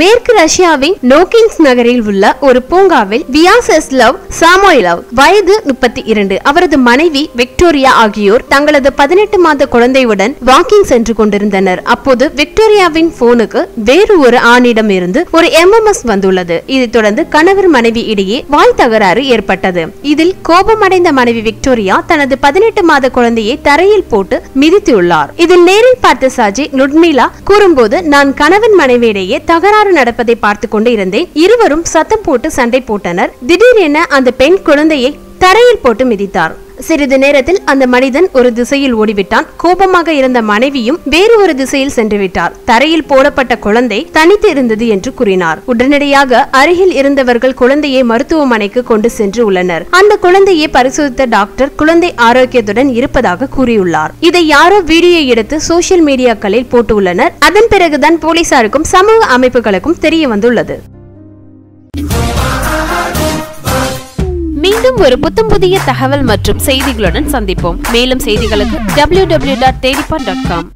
மேற்கு ரஷ்யாவின் நோக்கிங்ஸ் நகரில் உள்ள ஒரு பூங்காவில் வியாசெஸ்லவ் சாமோயிலவ் வயது முப்பத்தி இரண்டு. அவரது மனைவி விக்டோரியா ஆகியோர் தங்களது பதினெட்டு மாத குழந்தையுடன் வாக்கிங் சென்று கொண்டிருந்தனர். அப்போது விக்டோரியாவின் போனுக்கு வேறு ஒரு ஆணிடம் இருந்து ஒரு எம்எம்எஸ் வந்துள்ளது. இதைத் தொடர்ந்து கணவர் மனைவி இடையே வாய் தகராறு ஏற்பட்டது. இதில் கோபமடைந்த மனைவி விக்டோரியா தனது பதினெட்டு மாத குழந்தையை தரையில் போட்டு மிதித்துள்ளார். இதில் நேரில் பார்த்த சாஜி லுட்மிலா கூறும்போது நான் கணவன் மனைவியிடையே தகராறு நடப்பதை பார்த்து கொண்டு இருந்தேன். இருவரும் சத்தம் போட்டு சண்டை போட்டனர். திடீரென அந்த பெண் குழந்தையை தரையில் போட்டு மிதித்தார். சிறிது நேரத்தில் அந்த மனிதன் ஒரு திசையில் ஓடிவிட்டான். கோபமாக இருந்த மனைவியும் வேறு ஒரு திசையில் சென்று விட்டார். தரையில் போடப்பட்ட குழந்தை தனித்து இருந்தது என்று கூறினார். உடனடியாக அருகில் இருந்தவர்கள் குழந்தையை மருத்துவமனைக்கு கொண்டு சென்று உள்ளனர். அந்த குழந்தையை பரிசோதித்த டாக்டர் குழந்தை ஆரோக்கியத்துடன் இருப்பதாக கூறியுள்ளார். இதை யாரோ வீடியோ எடுத்து சோசியல் மீடியாக்களில் போட்டு உள்ளனர் அதன் பிறகுதான் போலீசாருக்கும் சமூக அமைப்புகளுக்கும் தெரிய வந்துள்ளது. மீண்டும் ஒரு புத்தம் புதிய தகவல் மற்றும் செய்திகளுடன் சந்திப்போம். மேலும் செய்திகளுக்கு W W dot Thedipaan dot com